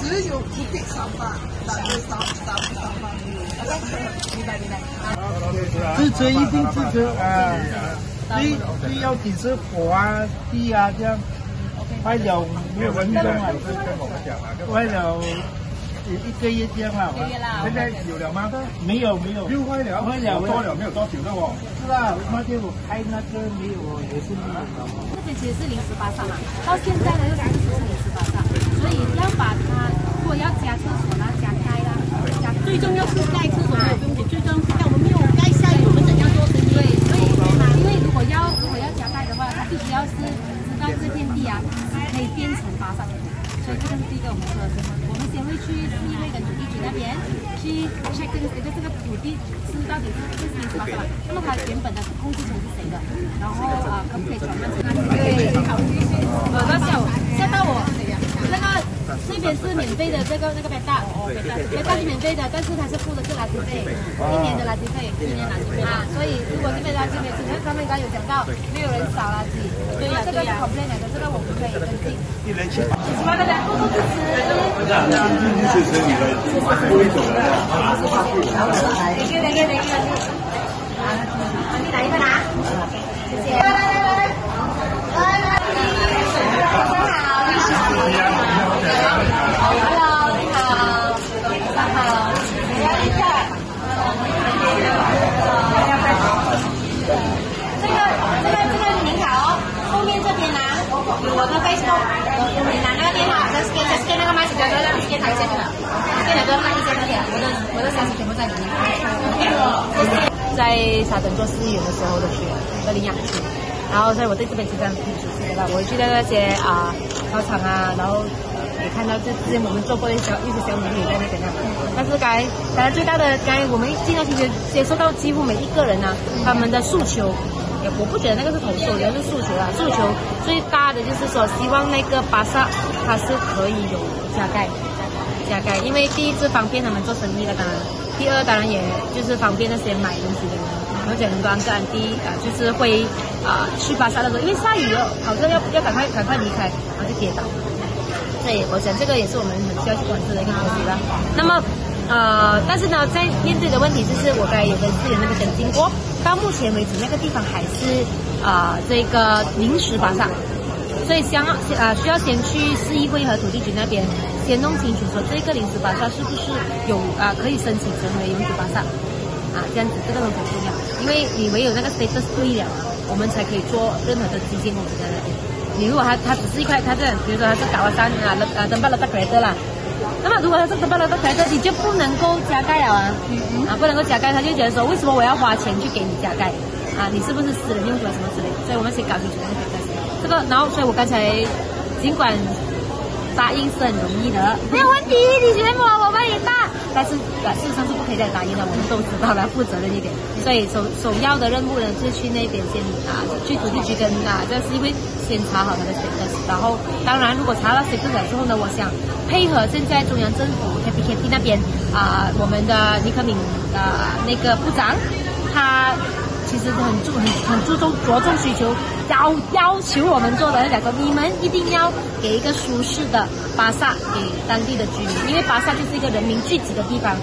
只有不必上班，但是上上不上班没有。明白明白。支持一定支持啊！第第要几次火啊、地啊这样，坏了没有人用啊，坏了一个月这样啊。现在有了吗？没有没有，六块了，坏了多了没有多久了哦。是啊，那天我开那个没有，也是没有。这边其实是临时发上嘛，到现在呢又是是临时发上，所以要把它，如果要加厕所啦、加开啦、加最重要是盖厕所没有不用紧，最重要是盖我们没有盖下雨，我们怎样做生意？对，所以因为如果要如果要加盖的话，它必须要是知道这片地啊可以变成巴萨的，所以这个是第一个我们说的是，我们先会去市议会跟土地局那边去 check 这个这个这个土地是到底是是临时巴萨嘛，那么它原本的控制权是谁的，然后啊可不可以转换成对，呃到下午下到我那个这边是免费的，这个那个北大，北大是免费的，但是它是付的是垃圾费，一年的垃圾费，一年垃圾费啊，所以如果这边垃圾费有，那上面刚有讲到没有人扫垃圾，所以，这个是 complain 的，这个我们可以跟进。一人七百。喜欢大家多多支持。支持你的不会走的。哪个哪个哪个？啊，你哪一个拿？谢谢。来来来来，来来，早上好，律师好。Hello，你好，早上好。你要一下。这个这个这个您好，后面这边呢有我的 Facebook，你拿那个电话，再 scan 再 scan 那个麦子，就让 scan 它一下就好，scan 了之后它一下就可以了，我的我的消息全部在里面。在沙城做市议员的时候的学的领养区，然后所以我对这边其实很熟悉的了。我去到那些啊操场啊，然后也看到这之前我们做过的小一些小美女在那边啊。但是该该最大的该我们进到其实接受到几乎每一个人呢、他们的诉求。我不觉得那个是投诉，也是诉求啊。诉求最大的就是说，希望那个巴萨它是可以有加盖，加盖，因为第一是方便他们做生意的，当然；第二当然也就是方便那些买东西的人。而且很多安个安迪啊，就是会啊去巴萨的时候，因为下雨了，好像要要赶快赶快离开，然后就跌倒。所以我想这个也是我们很需要去关注的一个东西了。那么。呃，但是呢，在面对的问题就是，我刚才有跟资源那个跟进过，到目前为止那个地方还是呃这个临时巴萨，所以想呃需要先去市议会和土地局那边先弄清楚，说这个临时巴萨是不是有啊、可以申请成为临时巴萨啊，这样子这个都很重要，因为你唯有那个 status 对了，我们才可以做任何的基建工程在那边。你如果它它只是一块，它这比如说它是搞了三啊，呃登巴了大块的啦。那么如果他是登报了到台这你就不能够加盖了啊，啊不能够加盖，他就觉得说为什么我要花钱去给你加盖啊？你是不是私人用途啊什么之类？所以我们先搞清楚这个这个，然后所以我刚才尽管答应是很容易的，没有问题，你选我，但是呃事实上是不可以再打印的，我们都知道了，负责任一点。所以首首要的任务呢，是去那边先啊去土地局跟啊就是因为先查好他的水质然后当然如果查到水质了之后呢，我想。配合现在中央政府 K P K P 那边啊、我们的尼克敏啊、那个部长，他其实很注很很注重着重需求，要要求我们做的两个，你们一定要给一个舒适的巴萨给当地的居民，因为巴萨就是一个人民聚集的地方。